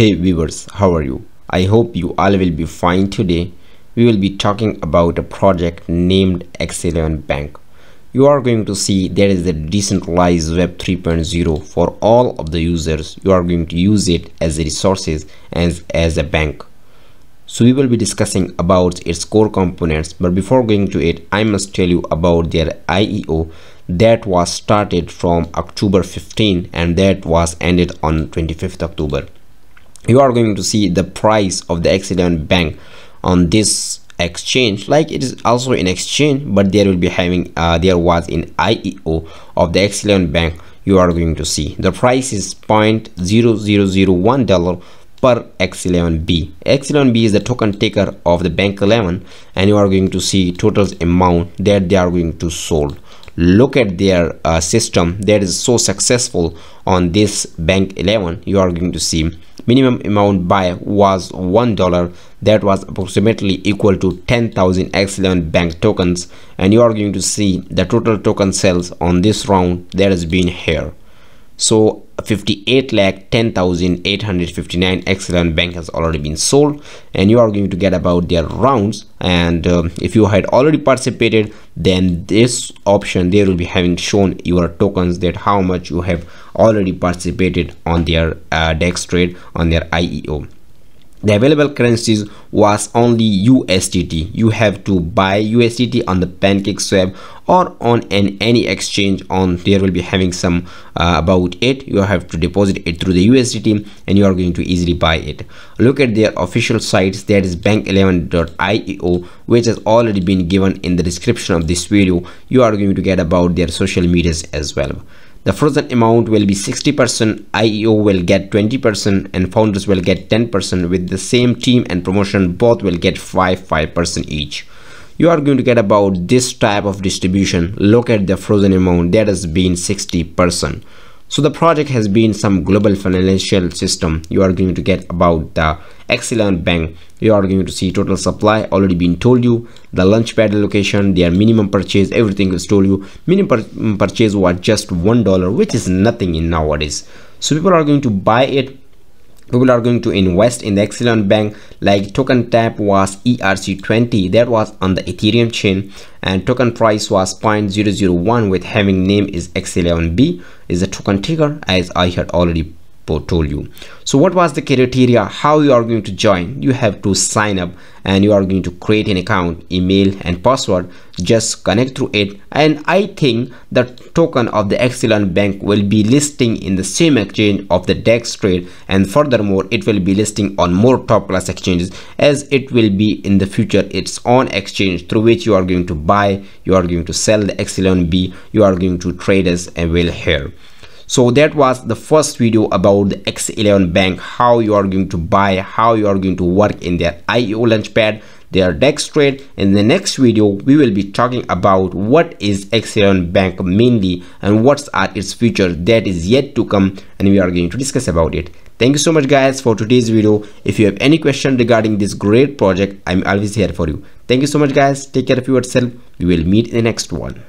Hey viewers, how are you? I hope you all will be fine today. We will be talking about a project named X11 Bank. You are going to see there is a decentralized Web 3.0 for all of the users. You are going to use it as a resources as, as a bank. So we will be discussing about its core components but before going to it I must tell you about their IEO that was started from October 15 and that was ended on 25th October you are going to see the price of the X11 bank on this exchange like it is also in exchange but there will be having uh, there was in IEO of the X11 bank you are going to see the price is 0.0001 dollar per X11B. X11B is the token ticker of the Bank 11 and you are going to see total amount that they are going to sold. Look at their uh, system that is so successful on this Bank 11. You are going to see minimum amount buy was one dollar. That was approximately equal to 10,000 X11 bank tokens. And you are going to see the total token sales on this round that has been here so 58 lakh 10,859 X11 bank has already been sold and you are going to get about their rounds. And um, if you had already participated then this option there will be having shown your tokens that how much you have already participated on their uh, dex trade on their IEO the available currencies was only USDT. You have to buy USDT on the PancakeSwap or on an any exchange on there will be having some uh, about it. You have to deposit it through the USDT and you are going to easily buy it. Look at their official sites. That is bank11.io which has already been given in the description of this video. You are going to get about their social medias as well the frozen amount will be 60% IEO will get 20% and founders will get 10% with the same team and promotion both will get 5 5% each. You are going to get about this type of distribution. Look at the frozen amount. That has been 60% so the project has been some global financial system. You are going to get about the X11 bank. You are going to see total supply already been told you. The launchpad location their minimum purchase everything is told you. Minimum mm, purchase was just one dollar which is nothing in nowadays. So people are going to buy it. People are going to invest in the X11 bank. Like token tap was erc20 that was on the ethereum chain. And token price was 0.001 with having name is x11b is a token ticker as i had already told you. So what was the criteria? How you are going to join? You have to sign up and you are going to create an account email and password. Just connect through it. And i think the token of the X11 bank will be listing in the same exchange of the dex trade. And furthermore it will be listing on more top class exchanges as it will be in the future. Its own exchange through which you are going to buy you are going to sell the X11B you are going to trade as a will here so that was the first video about the x11 bank how you are going to buy how you are going to work in their IEO launchpad their dex trade. In the next video we will be talking about what is x11 bank mainly and what are its features that is yet to come and we are going to discuss about it. Thank you so much guys for today's video. If you have any question regarding this great project i'm always here for you. Thank you so much guys. Take care of yourself. We will meet in the next one